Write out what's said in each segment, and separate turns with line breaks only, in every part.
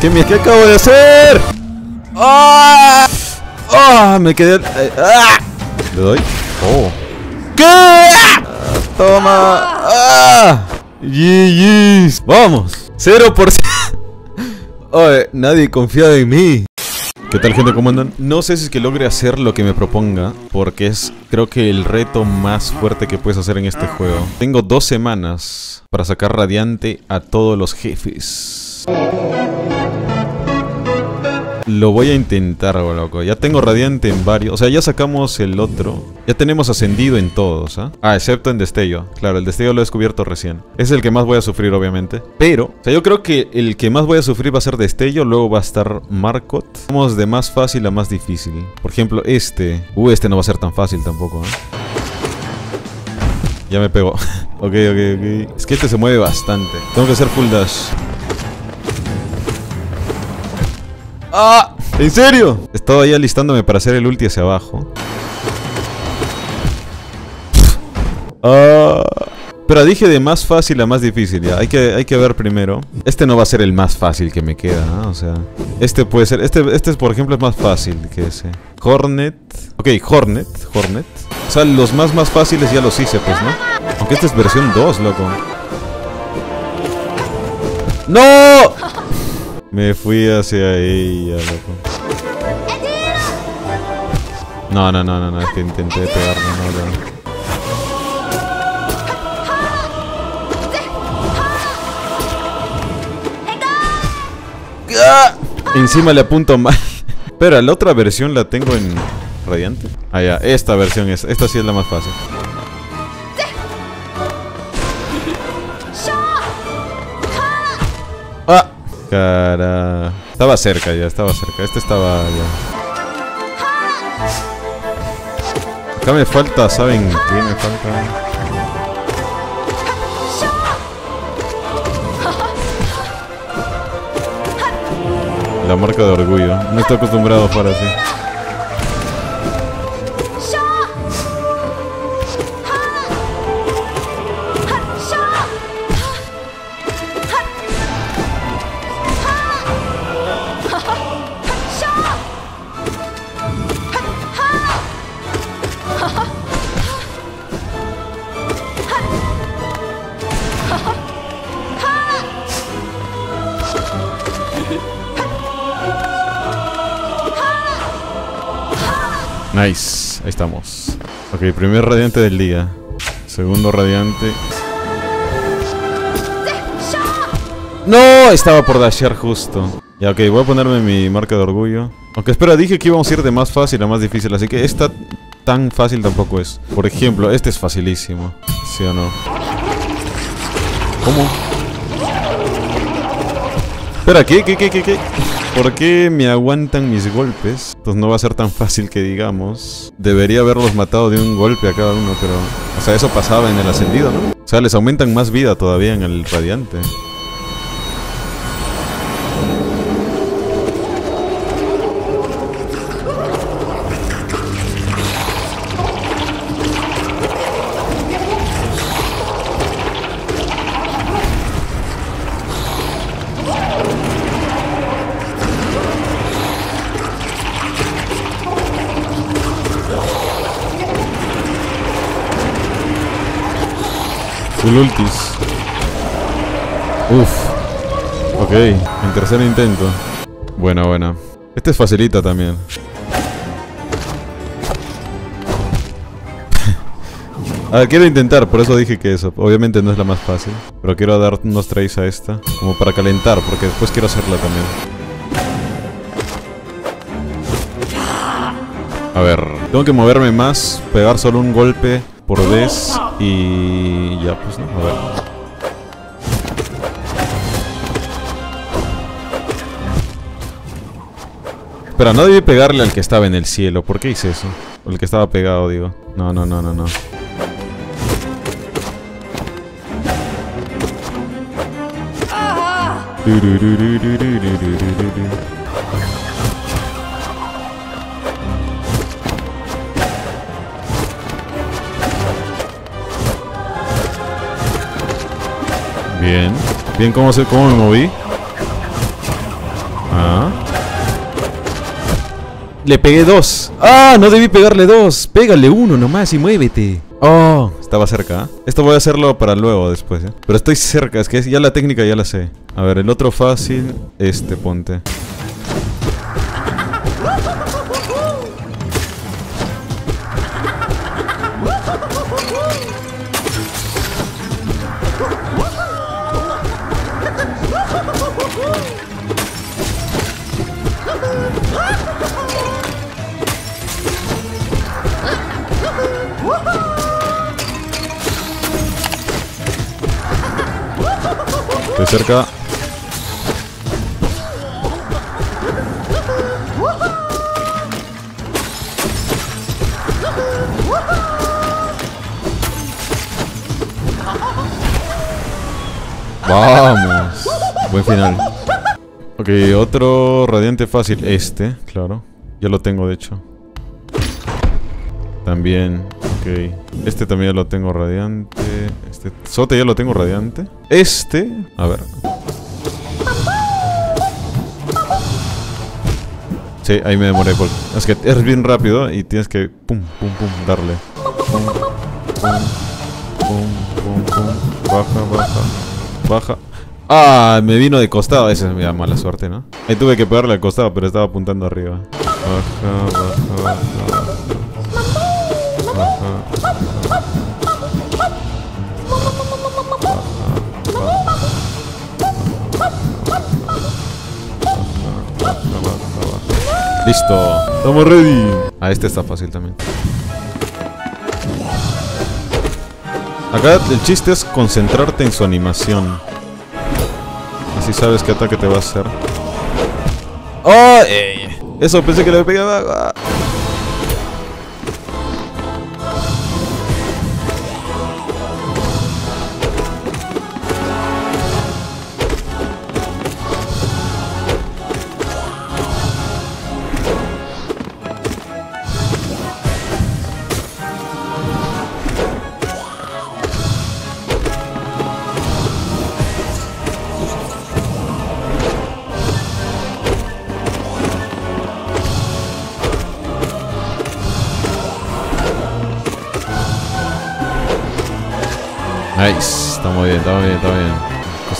¿Qué, me, ¿Qué acabo de hacer? ¡Ah! ¡Ah! Me quedé... eh, ¡Ah! ¿Le doy? ¡Oh! ¿Qué? ¡Ah! ¡Toma! ¡Ah! GG's. ¡Vamos! ¡0%! Oye, nadie confiaba en mí. ¿Qué tal gente? ¿Cómo andan? No sé si es que logre hacer lo que me proponga, porque es creo que el reto más fuerte que puedes hacer en este juego. Tengo dos semanas para sacar radiante a todos los jefes. Lo voy a intentar, loco. Ya tengo radiante en varios. O sea, ya sacamos el otro. Ya tenemos ascendido en todos, ¿ah? Ah, excepto en destello. Claro, el destello lo he descubierto recién. Es el que más voy a sufrir, obviamente. Pero, o sea, yo creo que el que más voy a sufrir va a ser destello. Luego va a estar Marcot. Vamos de más fácil a más difícil. Por ejemplo, este. Uh, este no va a ser tan fácil tampoco, ¿eh? Ya me pegó. ok, ok, ok. Es que este se mueve bastante. Tengo que hacer full dash. ¡Ah! ¿En serio? Estaba ahí alistándome para hacer el ulti hacia abajo. Ah. Pero dije de más fácil a más difícil, ya. Hay que, hay que ver primero. Este no va a ser el más fácil que me queda, ¿no? O sea, este puede ser. Este, este, por ejemplo, es más fácil que ese. Hornet. Ok, Hornet. Hornet. O sea, los más más fáciles ya los hice, pues, ¿no? Aunque esta es versión 2, loco. ¡No! Me fui hacia ella, loco. No, no, no, no, no, es que intenté pegarme, no, no. ¡Ah! Encima le apunto mal. Espera, la otra versión la tengo en radiante. Ah, ya, esta versión es, esta sí es la más fácil. Cara. Estaba cerca ya, estaba cerca. Este estaba ya. Acá me falta, ¿saben qué me falta? La marca de orgullo. No estoy acostumbrado a jugar así. Nice, ahí estamos. Ok, primer radiante del día. Segundo radiante. No, estaba por dashear justo. Ya, ok, voy a ponerme mi marca de orgullo. Aunque espera, dije que íbamos a ir de más fácil a más difícil, así que esta tan fácil tampoco es. Por ejemplo, este es facilísimo. ¿Sí o no? ¿Cómo? Espera, ¿qué? ¿Qué? ¿Qué? ¿Qué? ¿Qué? ¿Por qué me aguantan mis golpes? Entonces no va a ser tan fácil que digamos. Debería haberlos matado de un golpe a cada uno, pero... O sea, eso pasaba en el ascendido, ¿no? O sea, les aumentan más vida todavía en el radiante. Full ultis. Uf. Ok, en tercer intento. Buena, buena. Este es facilita también. Quiero intentar, por eso dije que eso. Obviamente no es la más fácil. Pero quiero dar unos trays a esta. Como para calentar, porque después quiero hacerla también. A ver, tengo que moverme más, pegar solo un golpe por vez y ya pues no, a ver. Espera, no debí pegarle al que estaba en el cielo. ¿Por qué hice eso? O el que estaba pegado, digo. No, no, no, no, no. Bien. Bien, ¿cómo, se, cómo me moví? Ah. Le pegué dos. ¡Ah! No debí pegarle dos. Pégale uno nomás y muévete. Oh, estaba cerca. ¿eh? Esto voy a hacerlo para luego después, ¿eh? Pero estoy cerca, es que ya la técnica ya la sé. A ver, el otro fácil, este ponte. Estoy cerca. Vamos. Buen final. Ok, otro radiante fácil. Este, claro. Ya lo tengo, de hecho. También. Este también lo tengo radiante. Este. Sote ya lo tengo radiante. Este. A ver. Sí, ahí me demoré. Porque es que es bien rápido y tienes que. Pum, pum, pum, darle. Baja, baja. Baja. Ah, me vino de costado. Esa es mi mala suerte, ¿no? Ahí tuve que pegarle al costado, pero estaba apuntando arriba. Baja, baja, baja. Listo. Estamos ready. Ah, este está fácil también. Acá el chiste es concentrarte en su animación. Así sabes qué ataque te va a hacer. ¡Oh! Eso pensé que le pegaba.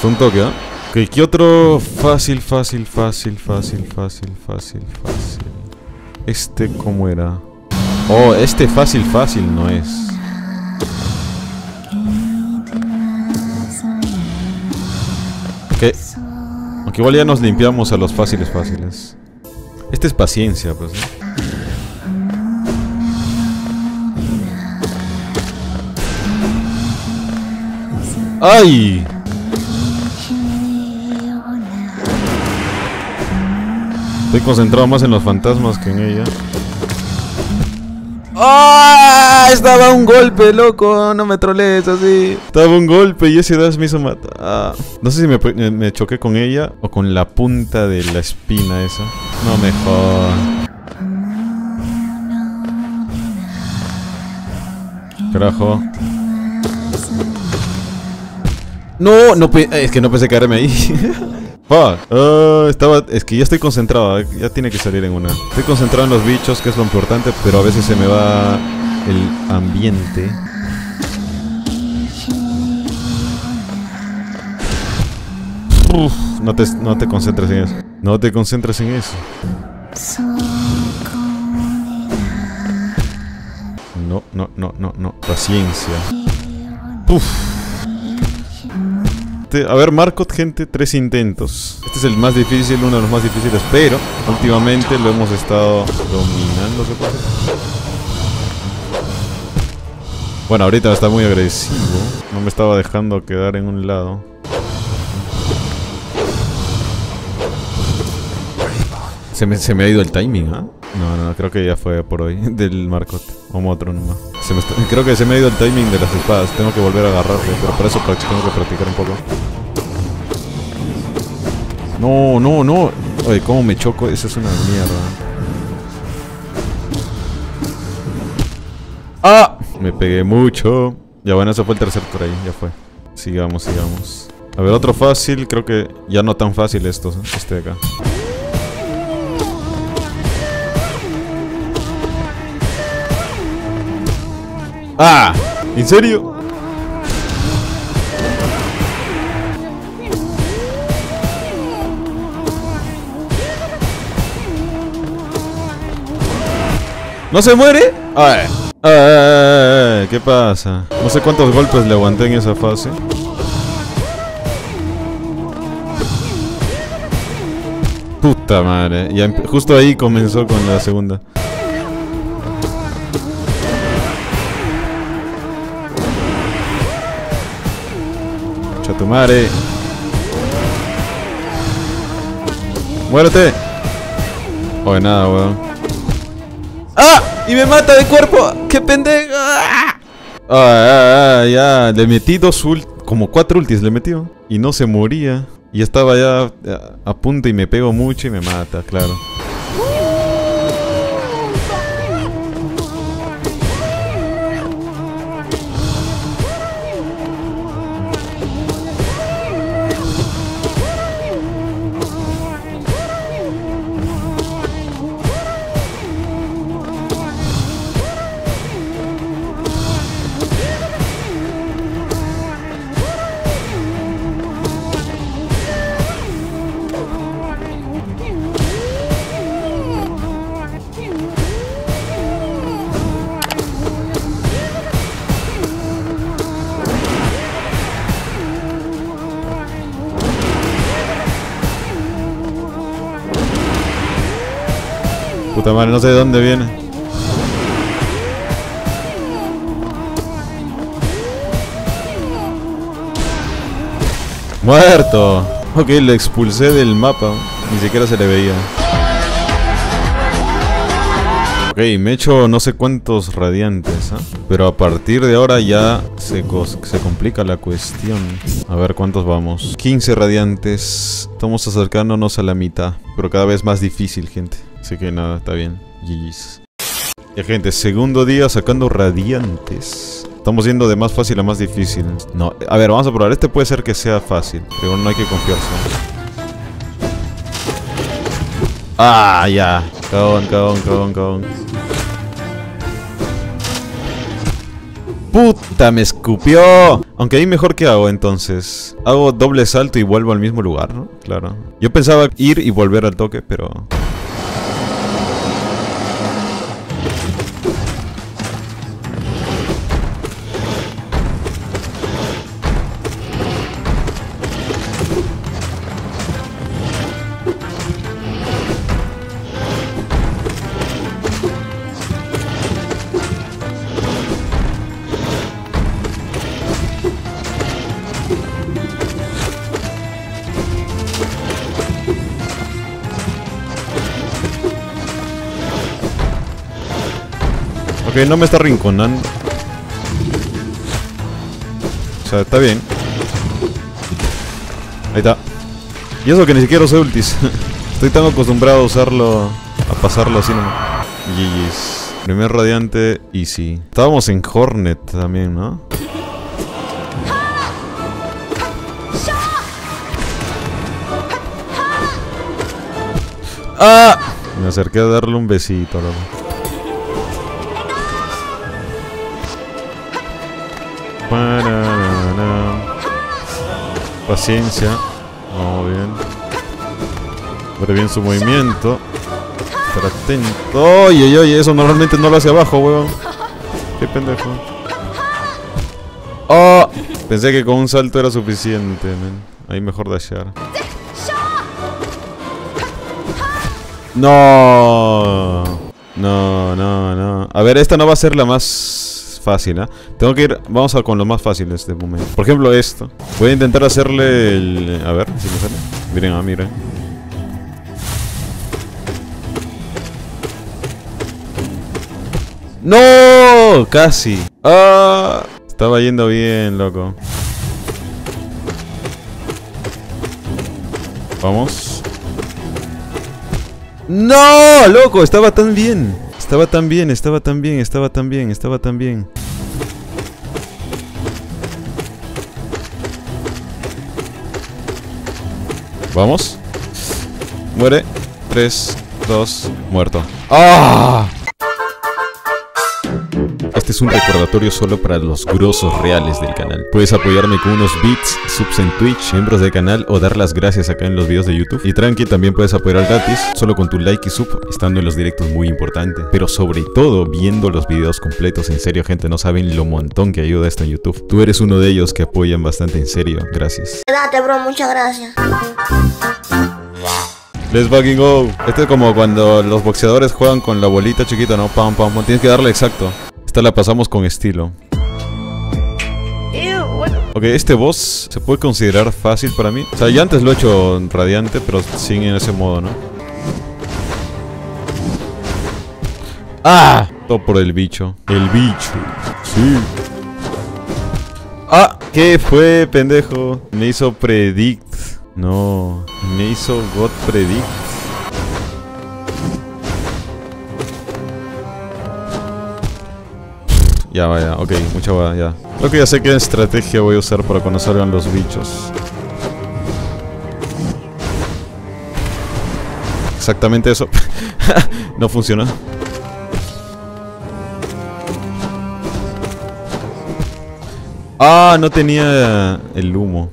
Un toque, ¿eh? Ok, ¿qué otro fácil, fácil, fácil, fácil, fácil, fácil, fácil? Este, ¿cómo era? Oh, este fácil, fácil no es. Ok. Aunque igual ya nos limpiamos a los fáciles, fáciles. Este es paciencia, pues, ¿no? ¡Ay! Estoy concentrado más en los fantasmas que en ella. ¡Ah! Estaba un golpe, loco. No me trolees así. Estaba un golpe y ese dash me hizo matar. Ah. No sé si me, me, choqué con ella o con la punta de la espina esa. No mejor. Carajo. No, no es que no pensé quedarme ahí. Fuck. Ah, estaba, es que ya estoy concentrado, ya tiene que salir en una. Estoy concentrado en los bichos, que es lo importante, pero a veces se me va el ambiente. no te, no te concentres en eso. No te concentres en eso. No, no, no, no, no. Paciencia. Uf. A ver, Marcot, gente, tres intentos. Este es el más difícil, uno de los más difíciles, pero últimamente lo hemos estado dominando, ¿se puede? Bueno, ahorita está muy agresivo. No me estaba dejando quedar en un lado. Se me, se me ha ido el timing, ¿ah? No, no, creo que ya fue por hoy. Del Marcot. O otro nomás. creo que se me ha ido el timing de las espadas. Tengo que volver a agarrarle, pero para eso tengo que practicar un poco. No, no, no. Oye, cómo me choco. Esa es una mierda. ¡Ah! Me pegué mucho. Ya bueno, eso fue el tercer por ahí. Ya fue. Sigamos, sigamos. A ver, otro fácil. Creo que ya no tan fácil esto. Este de acá. ¡Ah! ¿En serio? ¿No se muere? Ay. Ay, ¿Qué pasa? No sé cuántos golpes le aguanté en esa fase. Puta madre. Ya justo ahí comenzó con la segunda. Chatumare. Muérete. Oye, nada, weón. ¡Ah! Y me mata de cuerpo. ¡Qué pendejo! ¡Ah! ah, ah, ya. Le metí dos ult... Como cuatro ultis le metió. Y no se moría. Y estaba ya a punto y me pego mucho y me mata, claro. Madre, no sé de dónde viene. ¡Muerto! Ok, le expulsé del mapa. Ni siquiera se le veía. Ok, me he hecho no sé cuántos radiantes, ¿ah? Pero a partir de ahora ya se, se complica la cuestión. A ver cuántos vamos. 15 radiantes. Estamos acercándonos a la mitad. Pero cada vez más difícil, gente. Así que nada, está bien. GG's. Ya gente, segundo día sacando radiantes. Estamos yendo de más fácil a más difícil. No, a ver, vamos a probar. Este puede ser que sea fácil, pero no hay que confiarse. Ah, ya. Cagón, cagón, cagón, cagón. ¡Puta! Me escupió. Aunque ahí mejor que hago entonces. Hago doble salto y vuelvo al mismo lugar, ¿no? Claro. Yo pensaba ir y volver al toque, pero... no me está rinconando. O sea, está bien. Ahí está. Y eso que ni siquiera usé ultis. Estoy tan acostumbrado a usarlo, a pasarlo así nomás. GG's. Primer radiante, easy. Estábamos en Hornet también, ¿no? ¡Ah! Me acerqué a darle un besito, loco. Paciencia. Vamos bien. Pero bien su movimiento. Estar atento. Oye, oye, eso normalmente no lo hace abajo, weón. Qué pendejo. Oh, pensé que con un salto era suficiente. Ahí mejor dashear. No. No, no, no. A ver, esta no va a ser la más fácil, ¿eh? Tengo que ir... Vamos a con lo más fácil este momento. Por ejemplo, esto. Voy a intentar hacerle el... A ver, si me sale. Miren, ah, miren. ¡No! Casi. ¡Ah! Estaba yendo bien, loco. Vamos. ¡No! ¡Loco! Estaba tan bien. Estaba tan bien, estaba tan bien, estaba tan bien, estaba tan bien. Vamos. Muere. 3, 2, muerto. ¡Ah! Este es un recordatorio solo para los grosos reales del canal. Puedes apoyarme con unos bits, subs en Twitch, miembros del canal o dar las gracias acá en los videos de YouTube. Y tranqui, también puedes apoyar gratis, solo con tu like y sub, estando en los directos muy importante. Pero sobre todo, viendo los videos completos, en serio gente, no saben lo montón que ayuda esto en YouTube. Tú eres uno de ellos que apoyan bastante en serio, gracias.
Date, bro, muchas gracias.
Let's fucking go. Este es como cuando los boxeadores juegan con la bolita chiquita, ¿no? Pam, pam, pam. Tienes que darle exacto. Esta la pasamos con estilo. Ok, este boss se puede considerar fácil para mí. O sea, ya antes lo he hecho radiante, pero sin en ese modo, ¿no? ¡Ah! Todo por el bicho. El bicho. Sí. ¡Ah! ¿Qué fue, pendejo? Me hizo predict. No, me hizo God Predict. Ya vaya, ok, mucha va, ya. Creo que ya sé qué estrategia voy a usar para cuando salgan los bichos. Exactamente eso. no funciona. Ah, no tenía el humo.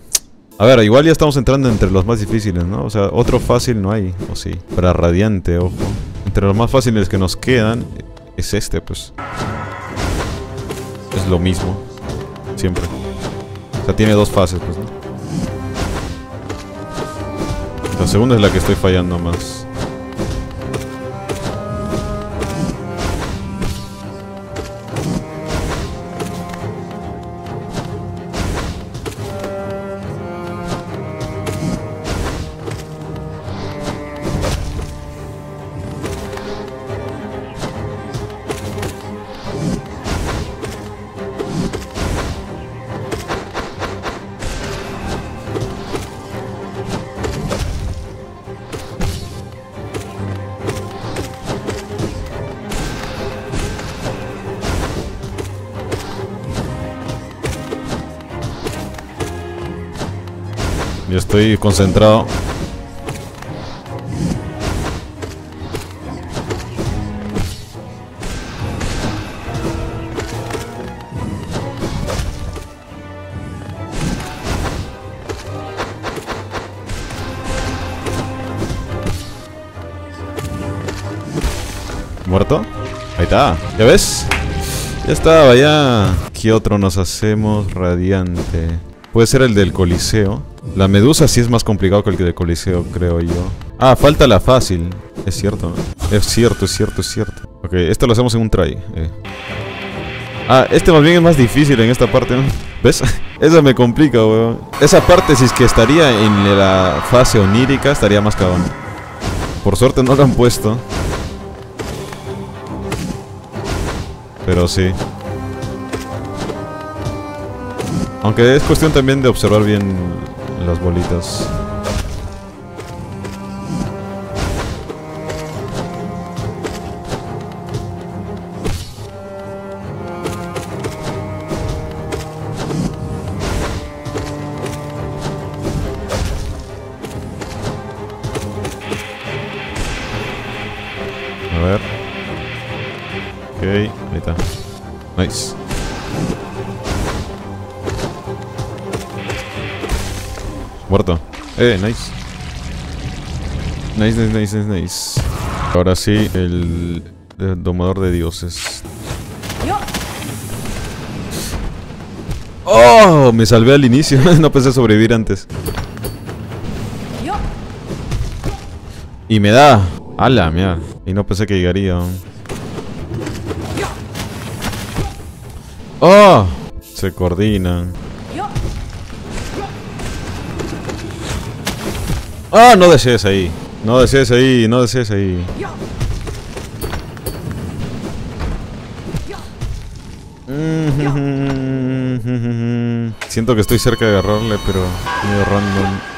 A ver, igual ya estamos entrando entre los más difíciles, ¿no? O sea, otro fácil no hay, o sí. Para radiante, ojo. Entre los más fáciles que nos quedan es este, pues. Lo mismo. Siempre. O sea, tiene dos fases, pues. La segunda es la que estoy fallando más. Estoy concentrado. ¿Muerto? Ahí está. ¿Ya ves? Ya estaba, ya. ¿Qué otro nos hacemos? Radiante. Puede ser el del Coliseo. La medusa sí es más complicado que el del Coliseo, creo yo. Ah, falta la fácil. Es cierto, ¿no? Es cierto, es cierto, es cierto. Ok, esto lo hacemos en un try. eh. Ah, este más bien es más difícil en esta parte, ¿no? ¿Ves? Esa me complica, weón. Esa parte, si es que estaría en la fase onírica, estaría más cabrón. Por suerte no lo han puesto. Pero sí. Aunque es cuestión también de observar bien las bolitas. Eh, nice. Nice, nice, nice, nice, nice. Ahora sí, el, domador de dioses. ¡Oh! Me salvé al inicio. no pensé sobrevivir antes. Y me da. ¡Hala, mierda! Y no pensé que llegaría. ¡Oh! Se coordinan. ¡Ah! No desees ahí. No desees ahí, no desees ahí. Siento que estoy cerca de agarrarle, pero medio random.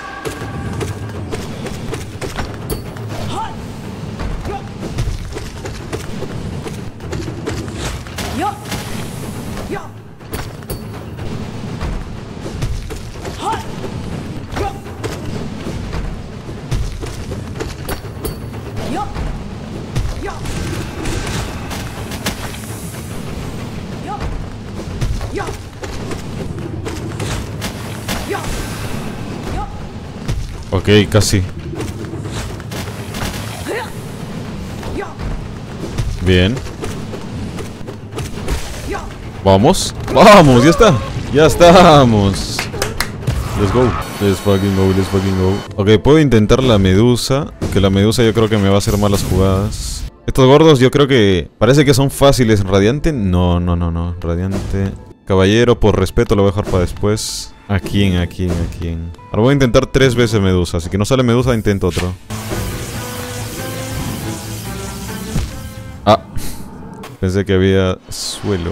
Ok, casi. Bien. Vamos. Vamos, ya está. Ya estamos. Let's go. Let's fucking go, let's fucking go. Ok, puedo intentar la medusa. Que la medusa yo creo que me va a hacer malas jugadas. Estos gordos yo creo que... Parece que son fáciles. ¿Radiante? No, no, no, no. Radiante... Caballero, por respeto lo voy a dejar para después. ¿A quién? ¿A quién? ¿A quién? Ahora voy a intentar tres veces Medusa. Así que no sale Medusa, intento otro. Ah. Pensé que había suelo.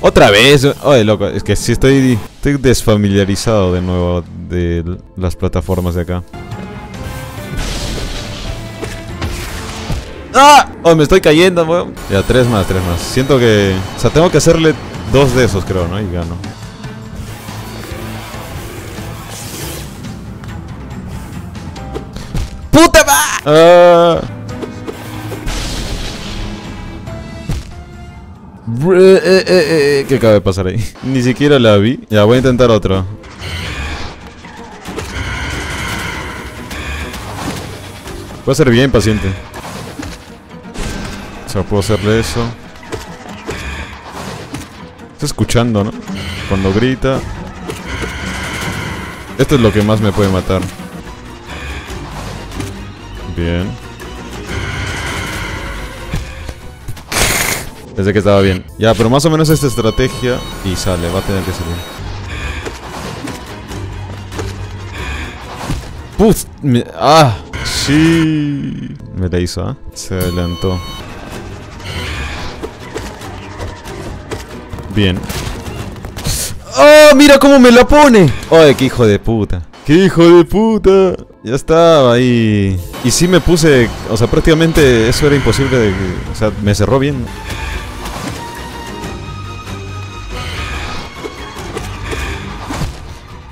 Otra vez. Oye, loco. Es que sí estoy, estoy desfamiliarizado de nuevo de las plataformas de acá. ¡Ah! Oh, me estoy cayendo, weón. Ya, tres más, tres más. Siento que... O sea, tengo que hacerle dos de esos, creo, ¿no? Y gano. ¡Puta va! Ah. Eh, eh, eh, ¿Qué acaba de pasar ahí? Ni siquiera la vi. Ya, voy a intentar otro. Voy a ser bien paciente. Sea, puedo hacerle eso. Está escuchando, ¿no? Cuando grita. Esto es lo que más me puede matar. Bien. Desde que estaba bien. Ya, pero más o menos esta estrategia y sale, va a tener que salir. ¡Puf! ¡Ah! Sí. Me la hizo, ¿ah? Se adelantó. Bien. ¡Oh! ¡Mira cómo me la pone! ¡Ay, qué hijo de puta! ¡Qué hijo de puta! Ya estaba ahí. Y sí me puse... O sea, prácticamente eso era imposible de... O sea, me cerró bien.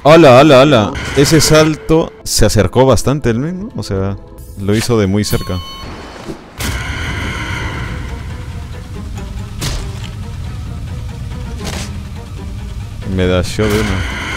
¡Hala, hala, hala! Ese salto se acercó bastante el mismo. O sea, lo hizo de muy cerca. Me da show de uno.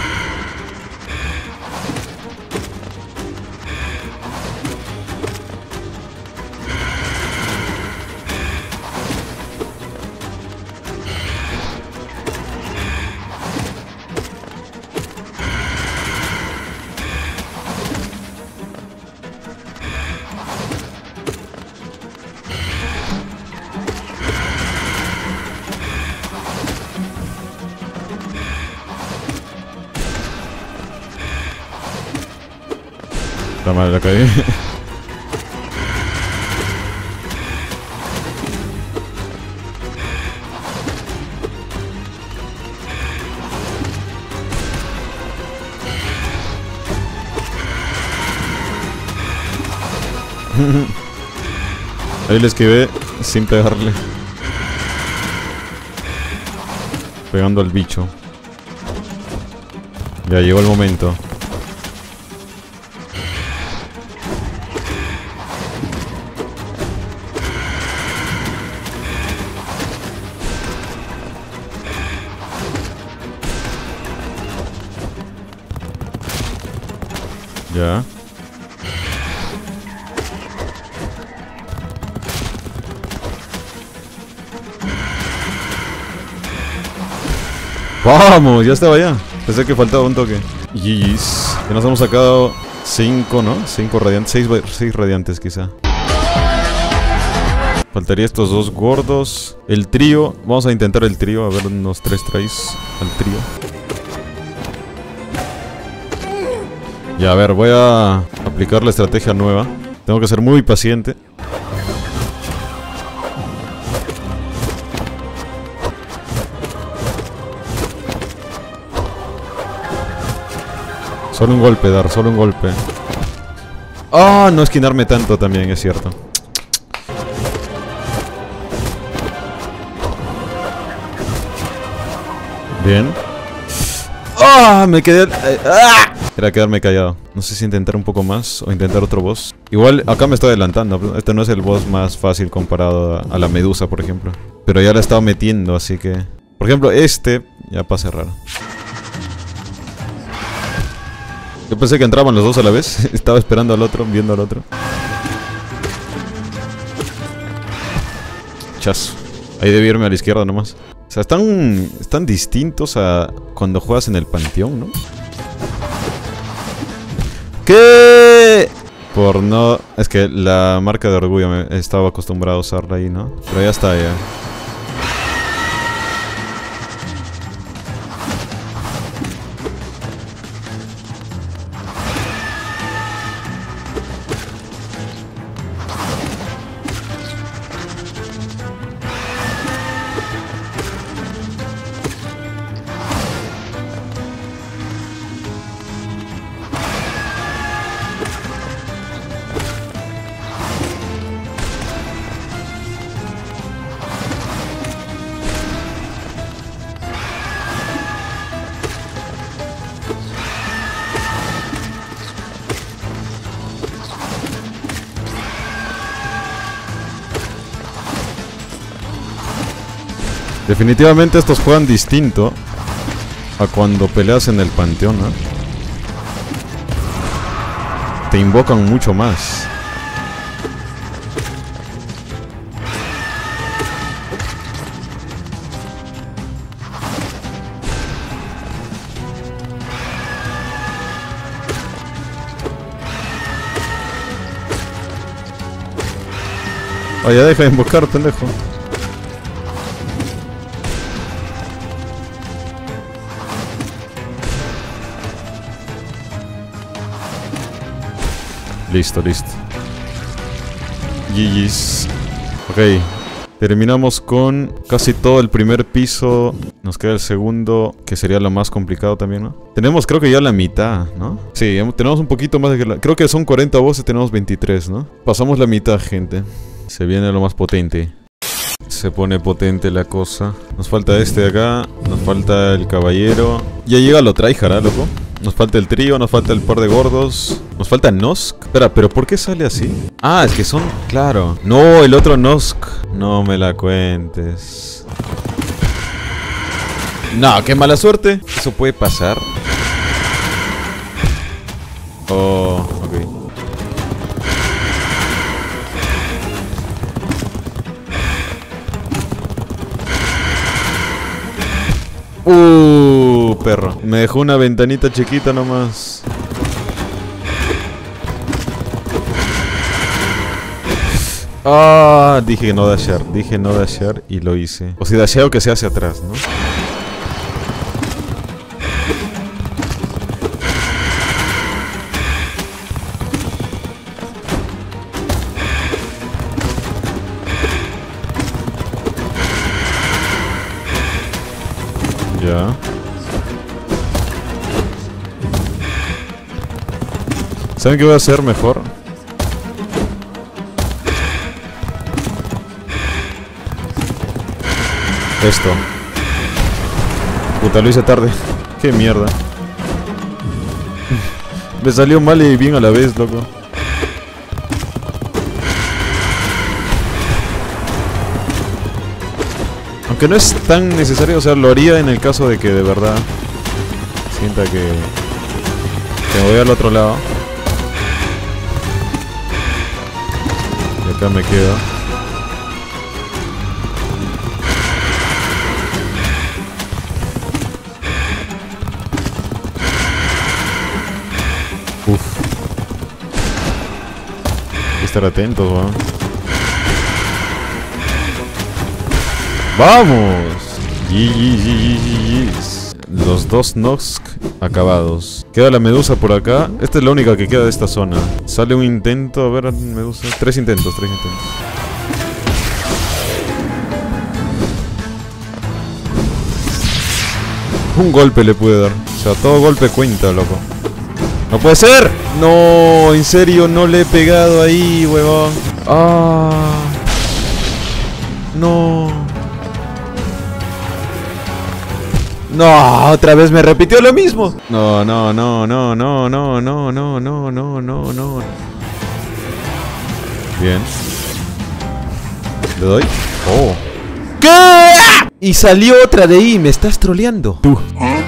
Ahí le esquivé sin pegarle. Pegando al bicho. Ya llegó el momento. Vamos, ya estaba ya. Pensé que faltaba un toque. GG's. Que nos hemos sacado 5, ¿no? 5 radiantes. 6 radiantes quizá. Faltaría estos dos gordos. El trío. Vamos a intentar el trío. A ver unos 3 tries al trío. Ya, a ver, voy a aplicar la estrategia nueva. Tengo que ser muy paciente. Solo un golpe, dar, solo un golpe. Ah, no esquinarme tanto también, es cierto. Bien. ¡Ah! me quedé... Eh, ¡Ah! Era quedarme callado. No sé si intentar un poco más o intentar otro boss. Igual acá me estoy adelantando. Este no es el boss más fácil comparado a, la medusa, por ejemplo. Pero ya la he estado metiendo, así que... Por ejemplo, este Ya para cerrar. Yo pensé que entraban los dos a la vez. Estaba esperando al otro, viendo al otro. Chazo. Ahí debí irme a la izquierda nomás. O sea, están, están distintos a cuando juegas en el panteón, ¿no? ¿Qué? Por no... Es que la marca de orgullo me estaba acostumbrado a usarla ahí, ¿no? Pero ya está, ya. Definitivamente estos juegan distinto a cuando peleas en el panteón. Te invocan mucho más. Oye, deja de invocar, pendejo. Listo, listo. GG's. Ok. Terminamos con casi todo el primer piso. Nos queda el segundo, que sería lo más complicado también, ¿no? Tenemos creo que ya la mitad, ¿no? Sí, tenemos un poquito más de que la... Creo que son 40 voces, tenemos 23, ¿no? Pasamos la mitad, gente. Se viene lo más potente. Se pone potente la cosa. Nos falta este de acá. Nos falta el caballero. Ya llega lo tryhard, ¿eh, loco? Nos falta el trío, nos falta el par de gordos. Nos falta Nosk. Espera, ¿pero por qué sale así? Ah, es que son... Claro. No, el otro Nosk. No me la cuentes. No, qué mala suerte. Eso puede pasar. Oh, ok. Uh, perro. Me dejó una ventanita chiquita nomás. Ah, dije no dashear, dije no dashear y lo hice. O si dasheo que sea hacia atrás, ¿no? ¿Saben qué voy a hacer mejor? Esto. Puta, lo hice tarde. Qué mierda. Me salió mal y bien a la vez, loco. Aunque no es tan necesario, o sea, lo haría en el caso de que de verdad sienta que, que me voy al otro lado. Acá me quedo. Uf. Hay que estar atentos, weón. ¡Vamos! GGGGGs. Los dos Nosk acabados. Queda la medusa por acá. Esta es la única que queda de esta zona. Sale un intento. A ver, medusa. Tres intentos, tres intentos. Un golpe le pude dar. O sea, todo golpe cuenta, loco. ¡No puede ser! No, en serio, no le he pegado ahí, huevón. Ah. No. No, otra vez me repitió lo mismo. No, no, no, no, no, no, no, no, no, no, no, no. Bien. ¿Le doy? Oh. ¿Qué? Y salió otra de ahí, me estás troleando. Tú,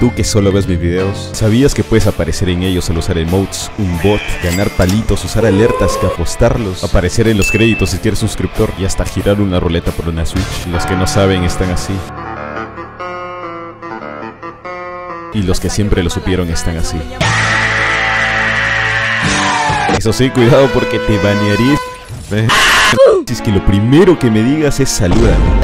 tú que solo ves mis videos, ¿sabías que puedes aparecer en ellos al usar emotes, un bot, ganar palitos, usar alertas, que apostarlos, aparecer en los créditos si quieres suscriptor y hasta girar una ruleta por una Switch? Los que no saben están así. Y los que siempre lo supieron están así. Eso sí, cuidado porque te banearé. Si es que lo primero que me digas es salúdame.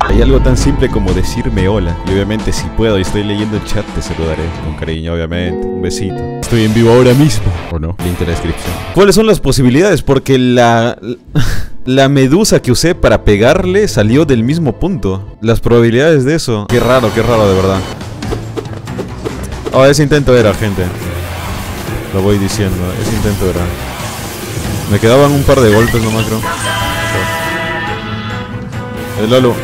Hay algo tan simple como decirme hola. Y obviamente si puedo y estoy leyendo el chat te saludaré. Con cariño, obviamente. Un besito. Estoy en vivo ahora mismo. ¿O no? Link en la descripción. ¿Cuáles son las posibilidades? Porque la... La medusa que usé para pegarle salió del mismo punto. Las probabilidades de eso. Qué raro, qué raro de verdad. Oh, ese intento era, gente. Lo voy diciendo, ese intento era. Me quedaban un par de golpes nomás, creo. El Lalo.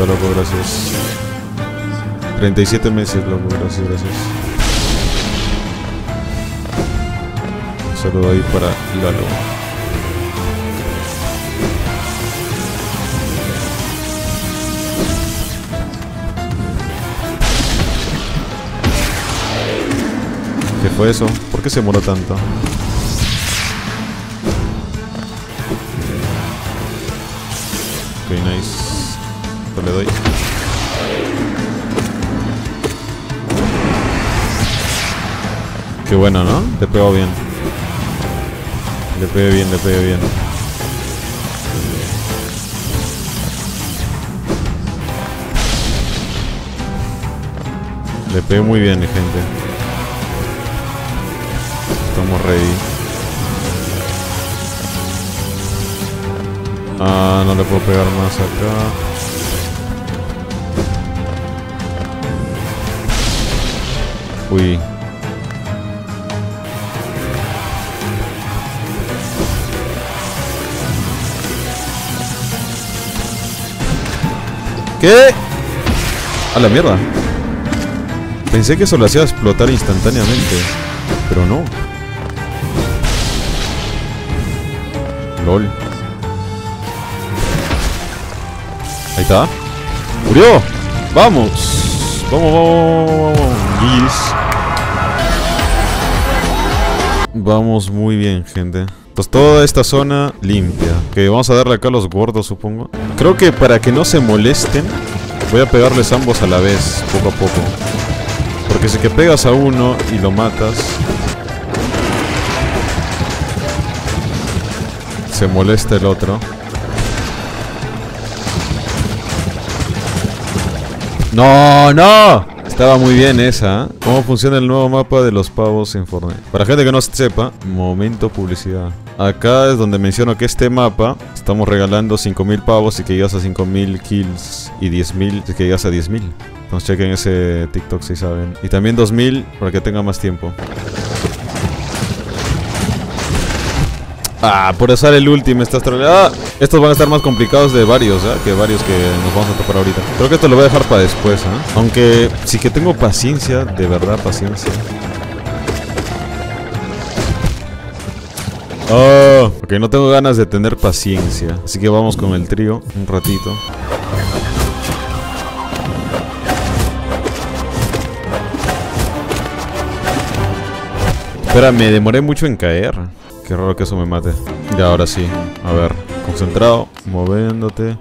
El loco, gracias. 37 meses, loco, gracias, gracias. Un saludo ahí para Lalo. Fue eso? ¿Por qué se moró tanto? Ok, nice. Le doy. Qué bueno, ¿no? Le pegó bien. Le pegué bien, le pegué bien. Le pegué muy bien, gente. Estamos ready. Ah, no le puedo pegar más acá. Uy. ¿Qué? A la mierda. Pensé que eso lo hacía explotar instantáneamente, pero no. LOL. Ahí está. ¡Murió! ¡Vamos! ¡Vamos, vamos, vamos! Vamos muy bien, gente. Pues toda esta zona limpia. Que vamos a darle acá a los gordos, supongo. Creo que para que no se molesten, voy a pegarles ambos a la vez, poco a poco. Porque si que pegas a uno y lo matas, se molesta el otro. ¡No, no! Estaba muy bien esa. ¿Cómo funciona el nuevo mapa de los pavos en Fortnite? Para gente que no sepa, momento publicidad. Acá es donde menciono que este mapa estamos regalando 5000 pavos y que llegas a 5000 kills y 10000 y que llegas a 10000. Entonces chequen ese TikTok si saben. Y también 2000 para que tenga más tiempo. Ah, por usar el último estás ah, Estos van a estar más complicados de varios, ¿eh? Que varios que nos vamos a topar ahorita. Creo que esto lo voy a dejar para después, ¿eh? Aunque sí que tengo paciencia, de verdad paciencia. Oh, ok, no tengo ganas de tener paciencia. Así que vamos con el trío un ratito. Espera, me demoré mucho en caer. Qué raro que eso me mate. Ya, ahora sí. A ver, concentrado, moviéndote.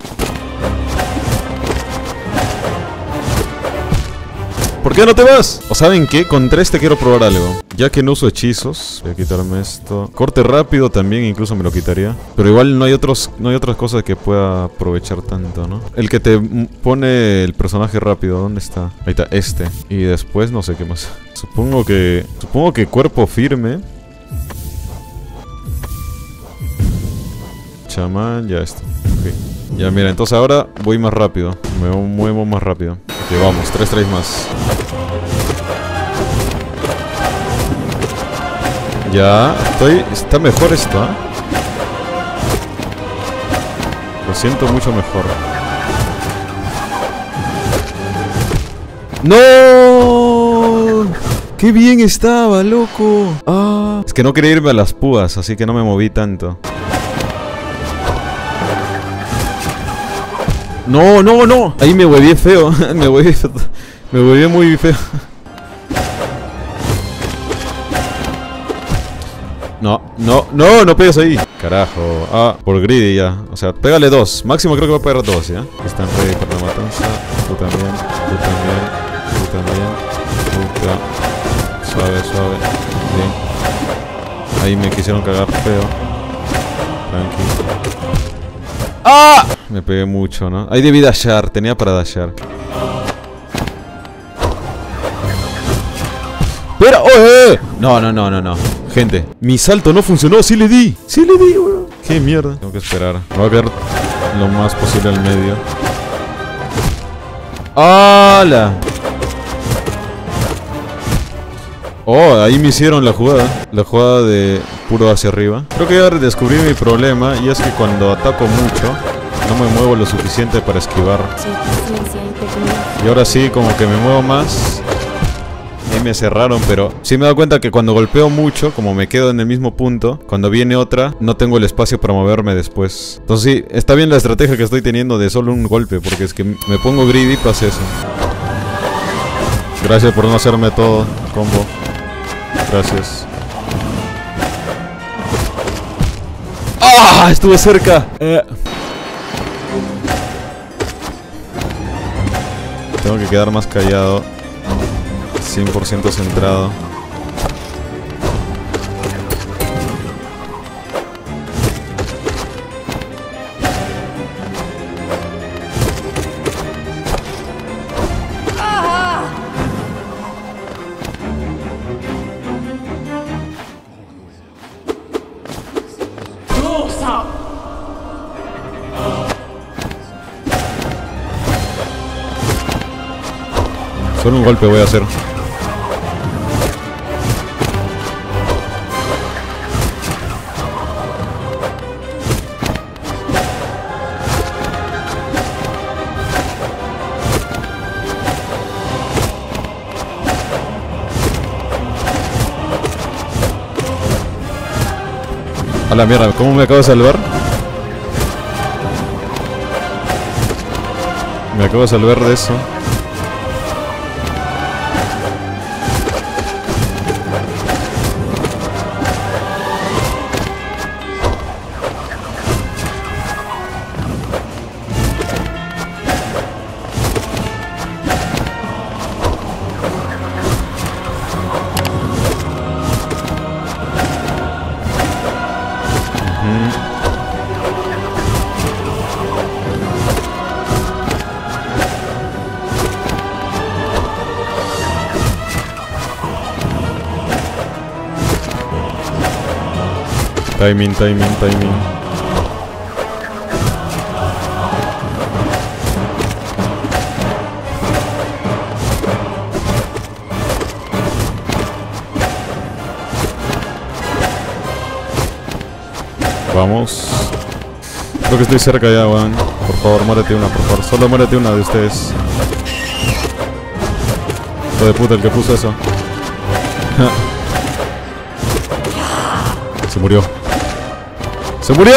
¿Por qué no te vas? ¿O saben qué? Contra este quiero probar algo. Ya que no uso hechizos, voy a quitarme esto. Corte rápido también, incluso me lo quitaría. Pero igual no hay otros, no hay otras cosas que pueda aprovechar tanto, ¿no? El que te pone el personaje rápido, ¿dónde está? Ahí está, este. Y después no sé qué más. Supongo que. Supongo que cuerpo firme. Chamán, ya está. Ya, mira, entonces ahora voy más rápido. Me muevo más rápido. Ok, vamos, tres tres más. Ya, estoy... Está mejor esto, ¿eh? Lo siento mucho mejor. ¡No! ¡Qué bien estaba, loco! Ah, es que no quería irme a las púas, así que no me moví tanto. No, no, no. Ahí me hueví feo. me hueví Me hueví muy feo. No, no, no, no pegues ahí. Carajo. Ah, por greedy ya. O sea, pégale dos. Máximo creo que va a pegar dos, ¿ya? Están ready para la matanza. Tú también, tú también, tú también. Puta. Suave, suave. Bien. Ahí me quisieron cagar feo. Tranquilo. ¡Ah! Me pegué mucho, ¿no? Ahí debí dashear. Tenía para dashear. ¡Pero! ¡Oh, eh! No, no, no, no, no. Gente, mi salto no funcionó. Sí le di. Sí le di, weón. Qué mierda. Tengo que esperar. Me voy a quedar lo más posible al medio. ¡Hala! Oh, ahí me hicieron la jugada. La jugada de puro hacia arriba. Creo que ya descubrí mi problema y es que cuando ataco mucho no me muevo lo suficiente para esquivar. Y ahora sí, como que me muevo más me cerraron, pero sí me he dado cuenta que cuando golpeo mucho, como me quedo en el mismo punto, cuando viene otra, no tengo el espacio para moverme después. Entonces sí, está bien la estrategia que estoy teniendo de solo un golpe, porque es que me pongo greedy y pasa eso. Gracias por no hacerme todo, combo. Gracias. ¡Ah! Estuve cerca. Eh. Tengo que quedar más callado. 100% centrado. Solo un golpe voy a hacer. A la mierda, ¿cómo me acabo de salvar? Me acabo de salvar de eso. Timing, timing, timing. Vamos. Creo que estoy cerca ya, weón. Por favor, muérete una, por favor. Solo muérete una de ustedes. Hijo de puta el que puso eso. Se murió. ¡Se murió!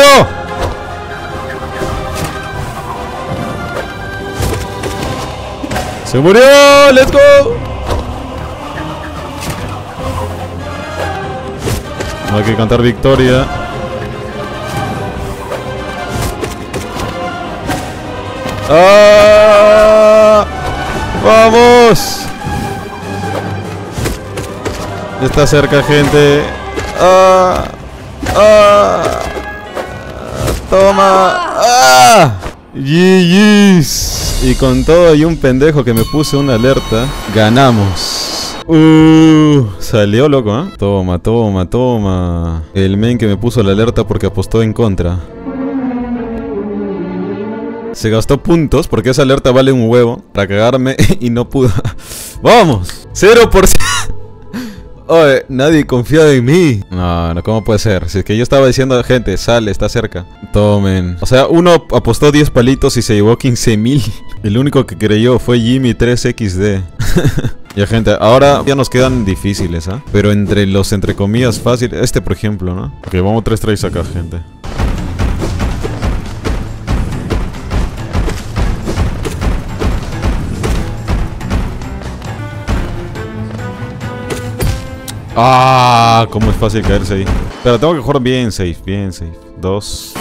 ¡Se murió! ¡Let's go! No hay que cantar victoria. ¡Ah! ¡Vamos! Está cerca, gente. ¡Ah! ¡Ah! ¡Toma! ¡Ah! GG's. Y con todo y un pendejo que me puse una alerta, ganamos. Uh, salió loco, ¿eh? Toma, toma, toma. El main que me puso la alerta porque apostó en contra. Se gastó puntos porque esa alerta vale un huevo para cagarme y no pudo. ¡Vamos! 0%. Oye, nadie confía en mí. No, no, ¿cómo puede ser? Si es que yo estaba diciendo gente, sale, está cerca. Tomen. O sea, uno apostó 10 palitos y se llevó 15 mil. El único que creyó fue Jimmy 3XD. ya, gente, ahora ya nos quedan difíciles, ¿ah? Pero entre los, entre comillas, fáciles. Este, por ejemplo, ¿no? Ok, vamos tres trays acá, gente. Ah, cómo es fácil caerse ahí. Pero tengo que jugar bien safe, bien safe. Dos.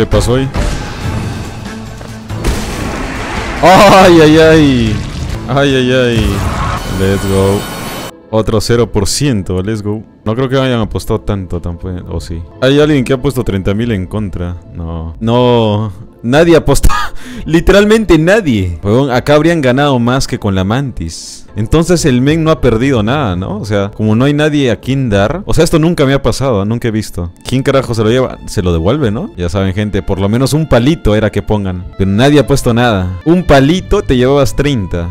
Le pasó ahí? ¡Ay, ay, ay! ¡Ay, ay, ay! Let's go. Otro 0%, let's go. No creo que hayan apostado tanto tampoco. O sí. Hay alguien que ha puesto 30.000 en contra. No. No. Nadie apostó. Literalmente nadie. Acá habrían ganado más que con la Mantis. Entonces el men no ha perdido nada, ¿no? O sea, como no hay nadie a quien dar. O sea, esto nunca me ha pasado, nunca he visto. ¿Quién carajo se lo lleva? Se lo devuelve, ¿no? Ya saben, gente, por lo menos un palito era que pongan. Pero nadie ha puesto nada. Un palito te llevabas 30.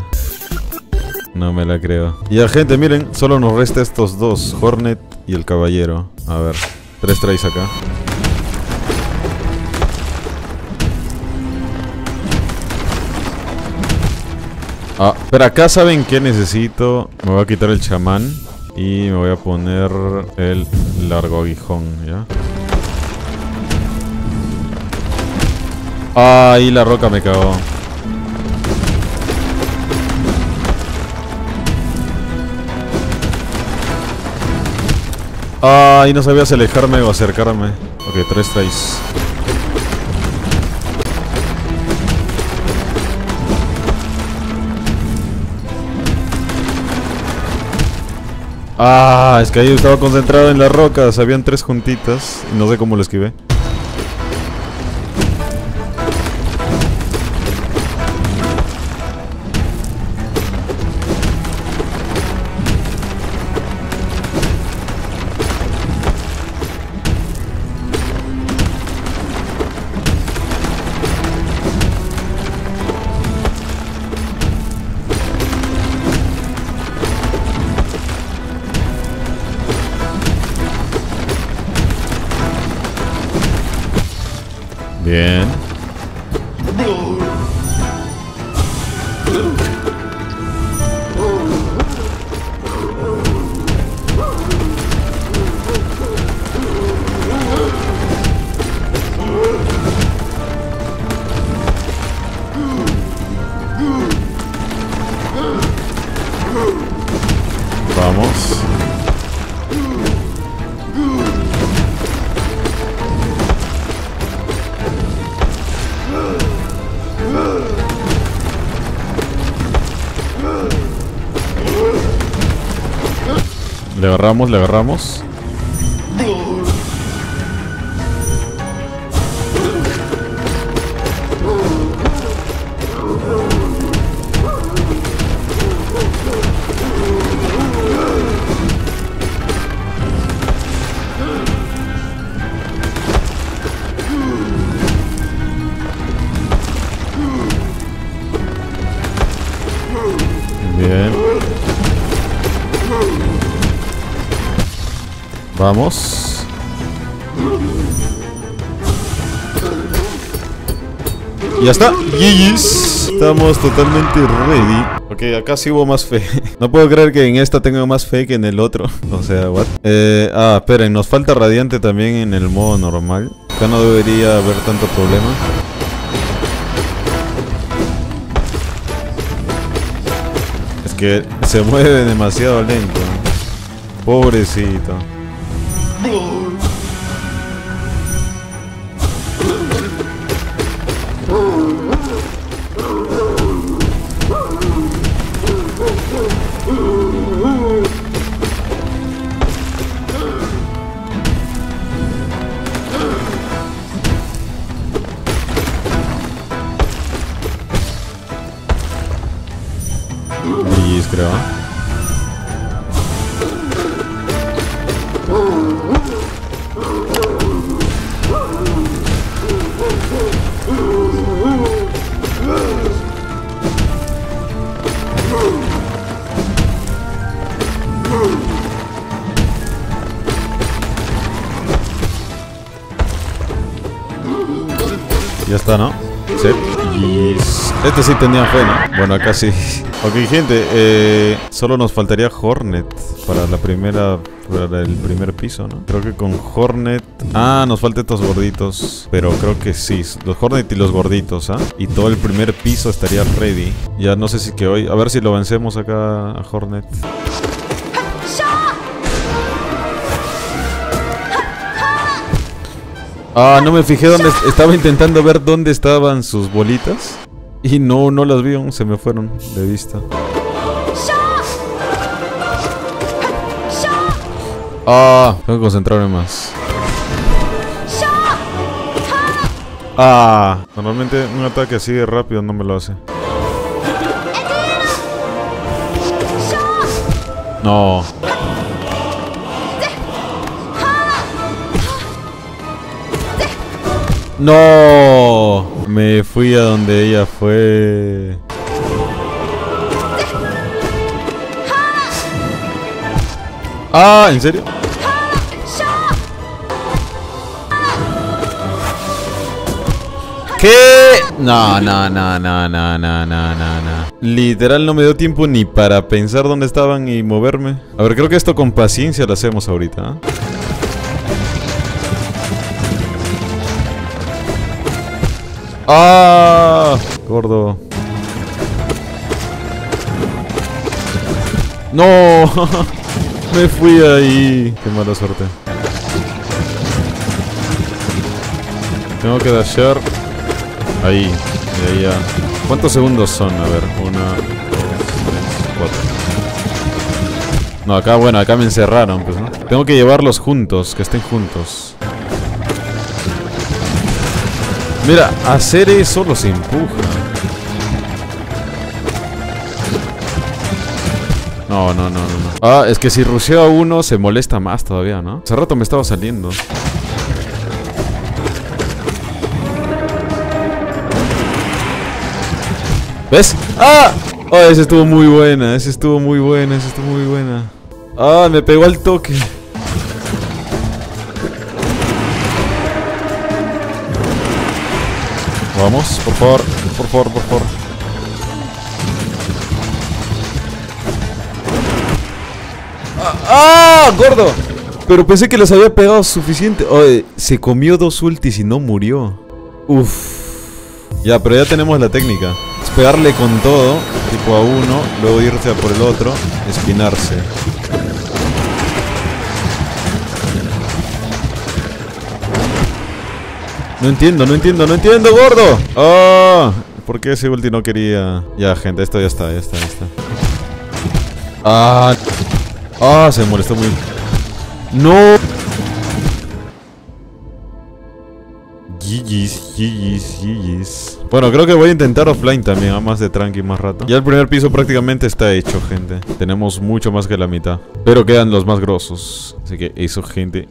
No me la creo. Y la gente, miren, solo nos resta estos dos, Hornet y el Caballero. A ver, tres trays acá. Ah, pero acá saben qué necesito. Me voy a quitar el chamán y me voy a poner el largo aguijón, ¿ya? Ah, ahí la roca me cagó. Ah, y no sabía si alejarme o acercarme. Ok, tres trays. Ah, es que ahí estaba concentrado en las rocas. Habían tres juntitas. Y no sé cómo lo esquivé. Bien. Agarramos, le agarramos. Vamos. Ya está. GG's. Estamos totalmente ready. Ok, acá sí hubo más fe. No puedo creer que en esta tenga más fe que en el otro. O sea, what? Eh, ah, esperen, nos falta radiante también en el modo normal. Acá no debería haber tanto problema. Es que se mueve demasiado lento. Pobrecito. Sí tenía fe, ¿no? Bueno, acá sí. Ok, gente, eh, solo nos faltaría Hornet para la primera, para el primer piso, ¿no? Creo que con Hornet... Ah, nos faltan estos gorditos, pero creo que sí, los Hornet y los gorditos, ¿ah? Y todo el primer piso estaría ready. Ya no sé si que hoy... A ver si lo vencemos acá a Hornet. Ah, no me fijé dónde... Estaba intentando ver dónde estaban sus bolitas. Y no, no las vi, se me fueron de vista. Ah, tengo que concentrarme más. Ah, normalmente un ataque así de rápido no me lo hace. No. No, me fui a donde ella fue. Ah, ¿en serio? ¿Qué? No, no, no, no, no, no, no, no, Literal no me dio tiempo ni para pensar dónde estaban y moverme. A ver, creo que esto con paciencia lo hacemos ahorita. ¿eh? ¡Ah! Gordo. ¡No! Me fui ahí. Qué mala suerte. Tengo que dashear. Ahí. Y ahí ya. ¿Cuántos segundos son? A ver. Una, dos, tres, cuatro. No, acá, bueno, acá me encerraron, pues, ¿no? Tengo que llevarlos juntos, que estén juntos. Mira, hacer eso los empuja. No, no, no, no. Ah, es que si rusheo a uno se molesta más todavía, ¿no? Hace rato me estaba saliendo. ¿Ves? ¡Ah! Oh, esa estuvo muy buena, esa estuvo muy buena, esa estuvo muy buena. Ah, me pegó al toque. Vamos, por favor, por favor, por favor. ¡Ah! ¡Ah! ¡Gordo! Pero pensé que les había pegado suficiente. Oye, se comió dos ultis y no murió. Uf. Ya, pero ya tenemos la técnica. Es pegarle con todo, tipo a uno, luego irse a por el otro, espinarse. No entiendo, no entiendo, no entiendo, gordo. ¡Oh! ¿Por qué ese ulti no quería? Ya, gente, esto ya está, ya está, ya está. ¡Ah! ¡Ah! Se molestó muy... ¡No! GG's, GG's, GG's. Bueno, creo que voy a intentar offline también, a más de tranqui más rato. Ya el primer piso prácticamente está hecho, gente. Tenemos mucho más que la mitad. Pero quedan los más grosos. Así que eso, gente.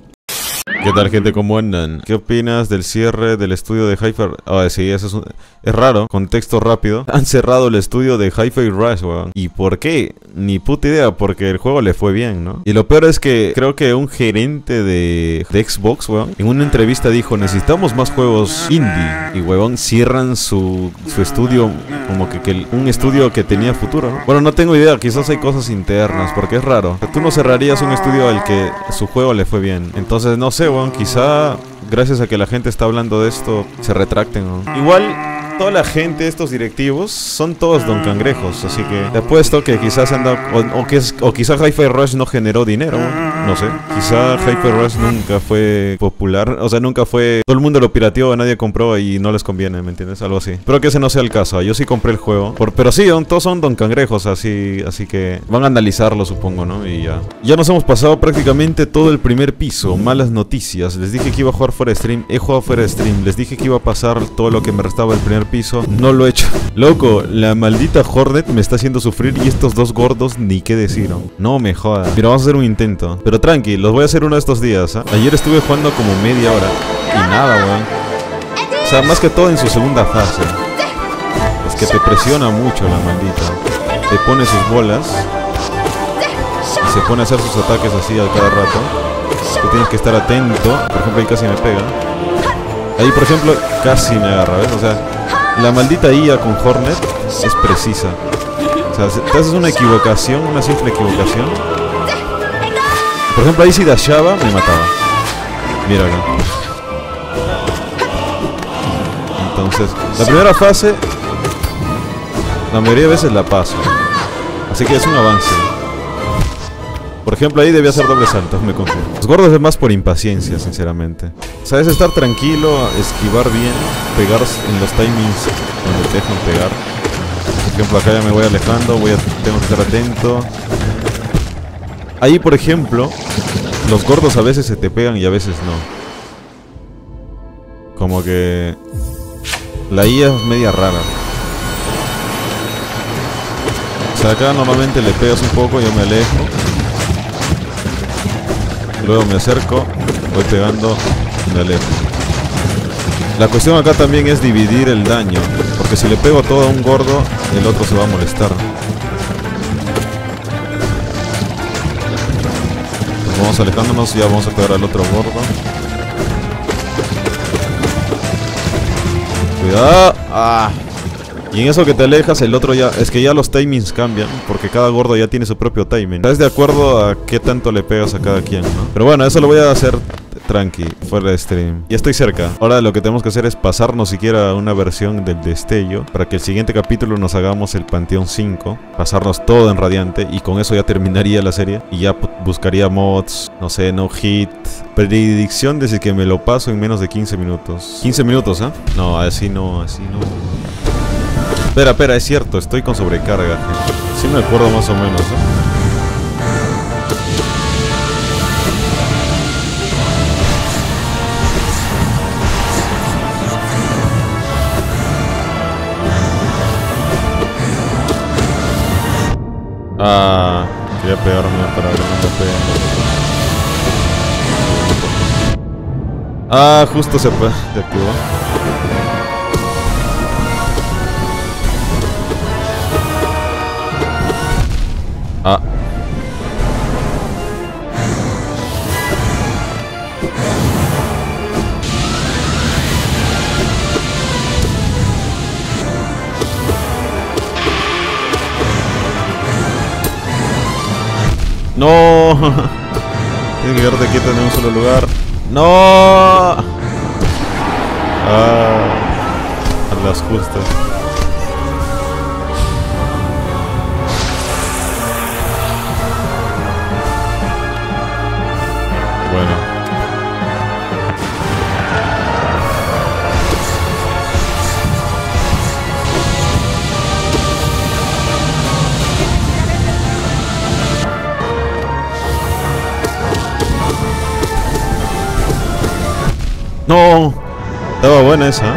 ¿Qué tal gente? ¿Cómo andan? ¿Qué opinas del cierre del estudio de Hyper? Ah, sí, eso es, un... es raro. Contexto rápido. Han cerrado el estudio de Hi-Fi Rush, weón. ¿Y por qué? Ni puta idea, porque el juego le fue bien, ¿no? Y lo peor es que creo que un gerente de, Xbox, weón, en una entrevista dijo, necesitamos más juegos indie. Y, weón, cierran su, su estudio, como que, que, un estudio que tenía futuro, ¿no? Bueno, no tengo idea, quizás hay cosas internas, porque es raro. tú no cerrarías un estudio al que su juego le fue bien. Entonces, no sé, quizá gracias a que la gente está hablando de esto, se retracten. Igual toda la gente, estos directivos, son todos don cangrejos. Así que te apuesto que quizás anda. O, o, o quizás Hi-Fi Rush no generó dinero. No sé. Quizá Hi-Fi Rush nunca fue popular. O sea, nunca fue. Todo el mundo lo pirateó, nadie compró y no les conviene, ¿me entiendes? Algo así. Espero que ese no sea el caso. Yo sí compré el juego. Pero sí, todos son don cangrejos, así, así que van a analizarlo, supongo, ¿no? Y ya. Ya nos hemos pasado prácticamente todo el primer piso. Malas noticias. Les dije que iba a jugar fuera de stream. He jugado fuera de stream. Les dije que iba a pasar todo lo que me restaba del primer piso. No lo he hecho. Loco, la maldita Hornet me está haciendo sufrir y estos dos gordos ni qué decir. No, me joda. Mira, vamos a hacer un intento. Pero tranqui, los voy a hacer uno de estos días. ¿eh? Ayer estuve jugando como media hora. Y nada, weón. O sea, más que todo en su segunda fase. Es que te presiona mucho la maldita. Te pone sus bolas. Y se pone a hacer sus ataques así a cada rato. Tú tienes que estar atento. Por ejemplo, ahí casi me pega. Ahí, por ejemplo, casi me agarra, ¿ves? O sea, la maldita IA con Hornet es precisa. O sea, te haces una equivocación, una simple equivocación. Por ejemplo, ahí si dashaba, me mataba. Mira acá. Entonces, la primera fase, la mayoría de veces la paso. Así que es un avance. Por ejemplo, ahí debía hacer doble salto, me confío. Los gordos es más por impaciencia, sinceramente. Sabes estar tranquilo, esquivar bien, pegar en los timings donde te dejan pegar. Por ejemplo, acá ya me voy alejando, voy a, tengo que estar atento. Ahí, por ejemplo, los gordos a veces se te pegan y a veces no. Como que la IA es media rara. O sea, acá normalmente le pegas un poco, yo me alejo. Luego me acerco, voy pegando y me alejo. La cuestión acá también es dividir el daño. Porque si le pego todo a un gordo, el otro se va a molestar. Vamos alejándonos y ya vamos a pegar al otro gordo. Cuidado. Ah. Y en eso que te alejas, el otro ya... Es que ya los timings cambian, porque cada gordo ya tiene su propio timing. Es de acuerdo a qué tanto le pegas a cada quien, ¿no? Pero bueno, eso lo voy a hacer tranqui, fuera de stream. Ya estoy cerca. Ahora lo que tenemos que hacer es pasarnos siquiera una versión del destello, para que el siguiente capítulo nos hagamos el Panteón 5, pasarnos todo en Radiante, y con eso ya terminaría la serie. Y ya buscaría mods, no sé, no hit. Predicción de que me lo paso en menos de 15 minutos. 15 minutos. ¿eh? No, así no, así no. Espera, espera, es cierto, estoy con sobrecarga. Sí me acuerdo más o menos, ¿eh? Ah, quería pegarme para que no me peguen. Ah, justo se, se activó. No. Tienes que quedarte quieto en un solo lugar. No. Ah. A las justas. No, estaba buena esa. ¿eh?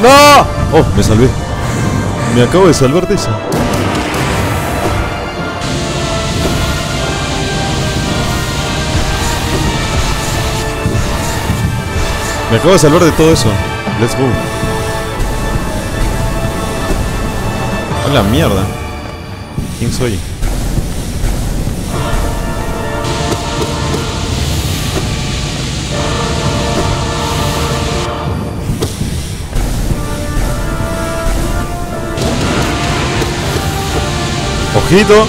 ¡No! Oh, me salvé. Me acabo de salvar de esa. Me acabo de salvar de todo eso. Let's go. A la mierda. ¿Quién soy? Ojito.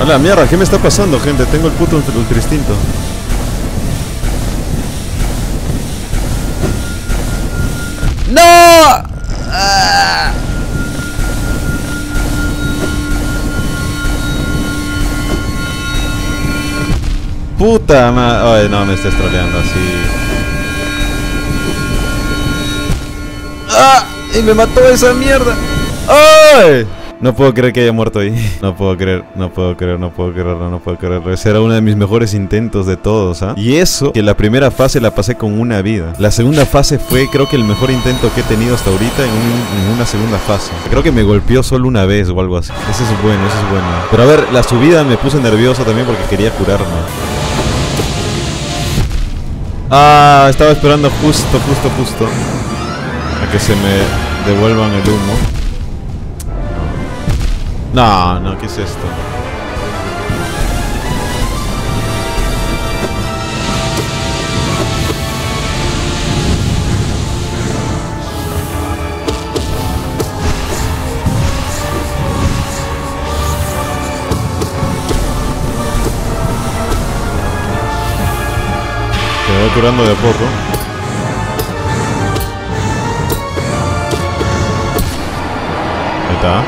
A la mierda, ¿qué me está pasando, gente? Tengo el puto ultra instinto. Puta madre. Ay, no, me estás troleando así. ¡Ah! ¡Y me mató esa mierda! ¡Ay! No puedo creer que haya muerto ahí. No puedo creer, no puedo creer, no puedo creerlo, no puedo creerlo. Ese era uno de mis mejores intentos de todos, ¿ah? Y eso, que la primera fase la pasé con una vida. La segunda fase fue, creo que el mejor intento que he tenido hasta ahorita en, en una segunda fase. Creo que me golpeó solo una vez o algo así. Ese es bueno, ese es bueno. Pero a ver, la subida me puse nervioso también porque quería curarme. Ah, estaba esperando justo, justo, justo. A que se me devuelvan el humo. No, no, ¿qué es esto? Curando de a poco. Ahí está.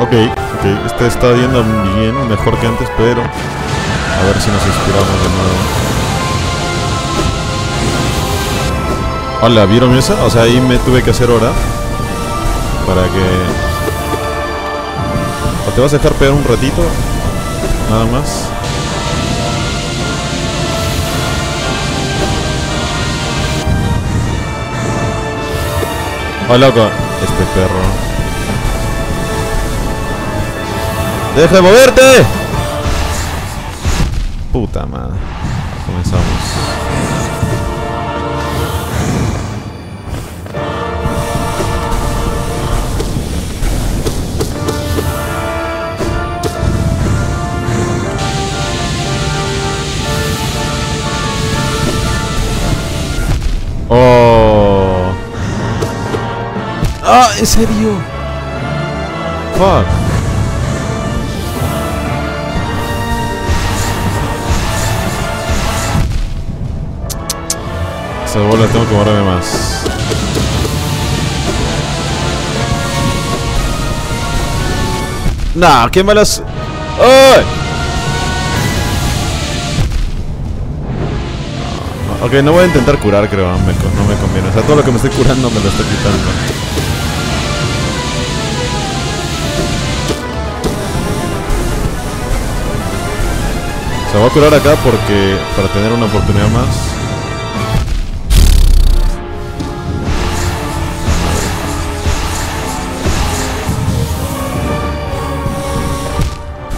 Ok, ok, este está yendo bien, mejor que antes, pero a ver si nos inspiramos de nuevo. Hola, ¿vieron esa? O sea, ahí me tuve que hacer hora para que... ¿O te vas a dejar pegar un ratito? Nada más. Oh, loco. Este perro. ¡Deja de moverte! Puta madre. Ah, ¿en serio? Fuck. Esa bola tengo que moverme más. Nah, qué malas. ¡Ay! Ok, no voy a intentar curar, creo. Me no me conviene. O sea, todo lo que me estoy curando me lo estoy quitando. Sea, voy a curar acá porque... Para tener una oportunidad más.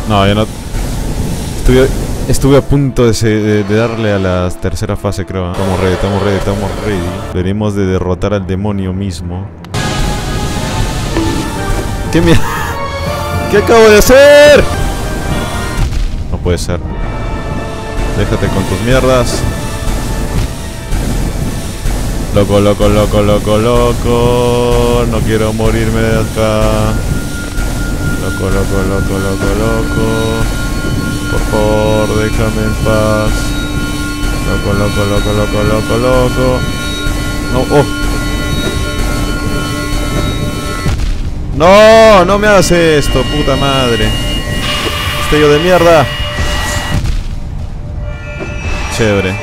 No, ya no... Estuve, estuve a punto de, de, de, darle a la tercera fase, creo. Estamos ready, estamos ready, estamos ready. Venimos de derrotar al demonio mismo. ¿Qué mierda? ¿Qué acabo de hacer? No puede ser. Déjate con tus mierdas. Loco, loco, loco, loco, loco. No quiero morirme de acá. Loco, loco, loco, loco, loco. Por favor, déjame en paz. Loco, loco, loco, loco, loco, loco. No, oh. No, no me hace esto, puta madre. Estello de mierda. Chévere.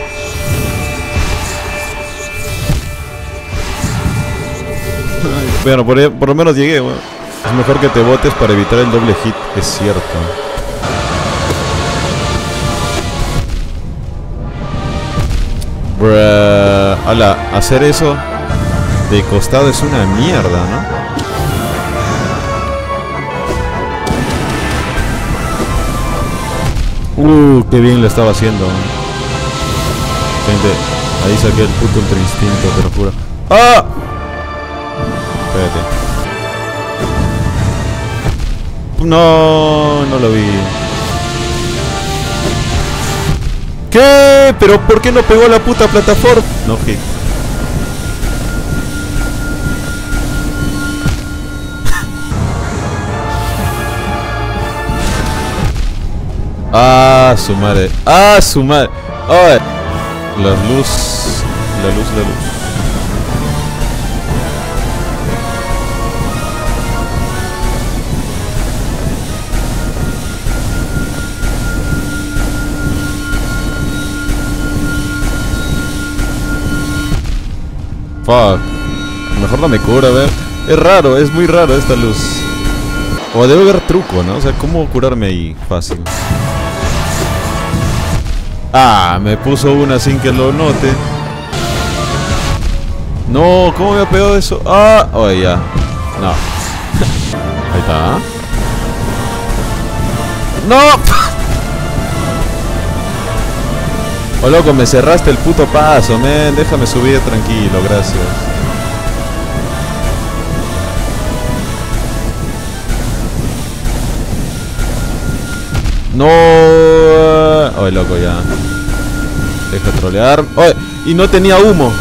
Bueno, por, por lo menos llegué, weón. Es mejor que te botes para evitar el doble hit, es cierto. Bruh. Ala, hacer eso de costado es una mierda, ¿no? Uh, qué bien lo estaba haciendo. Gente, ahí saqué el puto ultra instinto, te lo. ¡Ah! Espérate. No, no lo vi. ¿Qué? ¿Pero por qué no pegó la puta plataforma? No hit. ah, su madre. Ah, su madre. Oh, la luz. La luz, la luz. Fuck. Mejor no me cura, a ver. Es raro, es muy raro esta luz. O debe haber truco, ¿no? O sea, ¿cómo curarme ahí? Fácil. Ah, me puso una sin que lo note. No, ¿cómo me ha eso? Ah, oh, ya. No. Ahí está. ¡No! Oh, loco, me cerraste el puto paso, men. Déjame subir tranquilo, gracias. No. Oye, loco, ya. Deja trolear. Oye, y no tenía humo.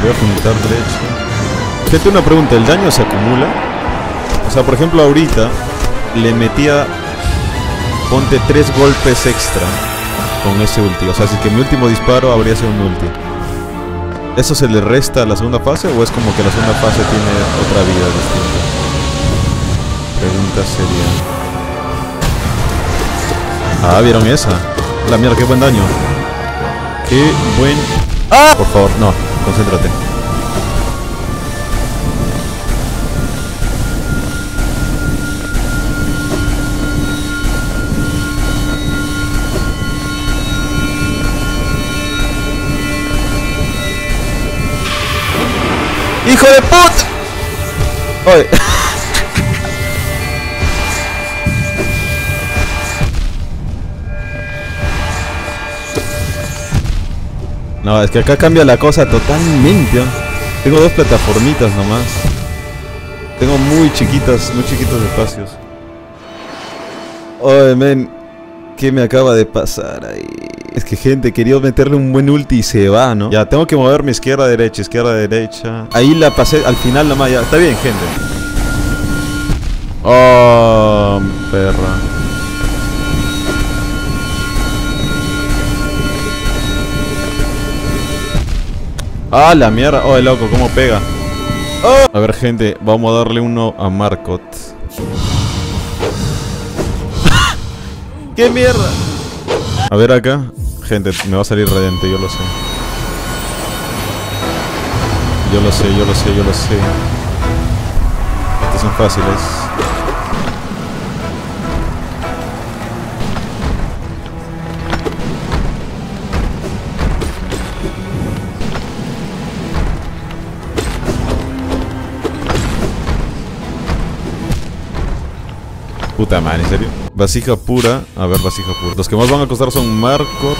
Voy a juntar derecho. Gente, una pregunta. ¿El daño se acumula? O sea, por ejemplo, ahorita le metía. Ponte tres golpes extra con ese ulti. O sea, si que mi último disparo habría sido un ulti. ¿Eso se le resta a la segunda fase o es como que la segunda fase tiene otra vida distinta? Pregunta sería. Ah, ¿vieron esa? La mierda, qué buen daño. Qué buen... ¡Ah! Por favor, no, concéntrate. ¡Hijo de puta! Oye. No, es que acá cambia la cosa totalmente. Tengo dos plataformitas nomás. Tengo muy chiquitas, muy chiquitos espacios. Oye, men, ¿qué me acaba de pasar ahí? Es que gente, quería meterle un buen ulti y se va, ¿no? Ya, tengo que moverme izquierda, derecha, izquierda, derecha. Ahí la pasé, al final la malla. Está bien, gente. Oh, perra. Ah, la mierda. Oh, loco, cómo pega. Oh. A ver, gente, vamos a darle uno a Marcot. ¡Qué mierda! A ver acá. Gente, me va a salir radiante, yo lo sé. Yo lo sé, yo lo sé, yo lo sé. Estos son fáciles. Puta madre, ¿en serio? Vasija pura. A ver, vasija pura. Los que más van a costar son Marco.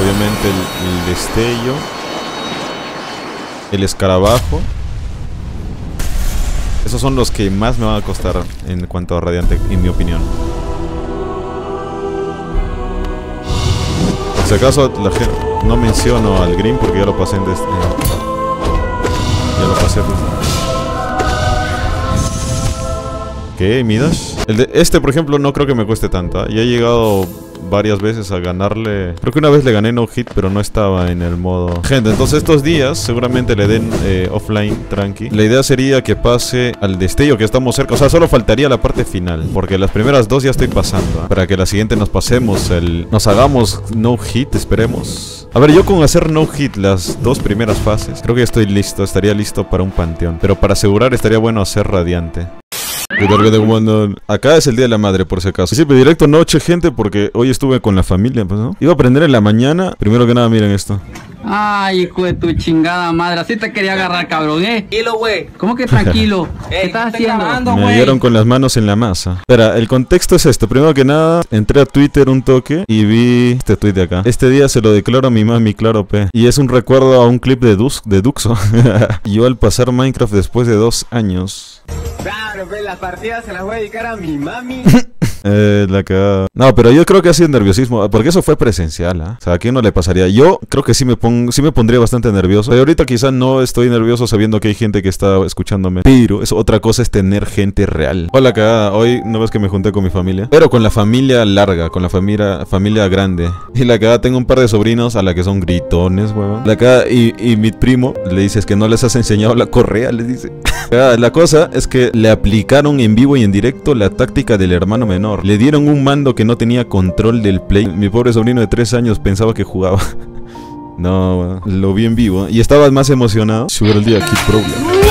Obviamente el, destello. El escarabajo. Esos son los que más me van a costar en cuanto a radiante, en mi opinión. Por si acaso no menciono al Green porque ya lo pasé en... ya lo pasé ¿Qué? ¿Midas? El de este, por ejemplo, no creo que me cueste tanto. Y he llegado varias veces a ganarle. Creo que una vez le gané no hit, pero no estaba en el modo. Gente, entonces estos días seguramente le den eh, offline tranqui. La idea sería que pase al destello que estamos cerca. O sea, solo faltaría la parte final. Porque las primeras dos ya estoy pasando. ¿eh? Para que la siguiente nos pasemos el. Nos hagamos no hit, esperemos. A ver, yo con hacer no hit las dos primeras fases, creo que estoy listo, estaría listo para un panteón. Pero para asegurar estaría bueno hacer radiante. Acá es el día de la madre, por si acaso. Sí, pero directo noche, gente, porque hoy estuve con la familia, pues, ¿no? Iba a aprender en la mañana. Primero que nada, miren esto.
Ay, hijo de tu chingada madre. Así te quería agarrar, cabrón, ¿eh?
Tranquilo, güey.
¿Cómo que tranquilo? ¿Qué estás haciendo?
Me dieron con las manos en la masa. Espera, el contexto es esto. Primero que nada, entré a Twitter un toque y vi este tweet de acá. Este día se lo declaro a mi mami, claro, P. Y es un recuerdo a un clip de, Dux, de Duxo. Yo al pasar Minecraft después de dos años.
Claro, las partidas se las voy a dedicar a mi mami.
Eh, la que... No, pero yo creo que ha sido nerviosismo, porque eso fue presencial, ¿ah? O sea, ¿a quién no le pasaría? Yo creo que sí me, pongo, sí me pondría bastante nervioso. Y ahorita quizá no estoy nervioso sabiendo que hay gente que está escuchándome. Pero es otra cosa es tener gente real. Hola, cagada. Hoy no ves que me junté con mi familia. Pero con la familia larga, con la familia, familia grande. Y la cagada tengo un par de sobrinos a la que son gritones, weón. La cagada y, y mi primo le dices que no les has enseñado la correa, les dice. la cosa es que le aplicaron en vivo y en directo la táctica del hermano menor. Le dieron un mando que no tenía control del play. Mi pobre sobrino de 3 años pensaba que jugaba. no, lo vi en vivo y estaba más emocionado. Sugar el día, Kid Problem.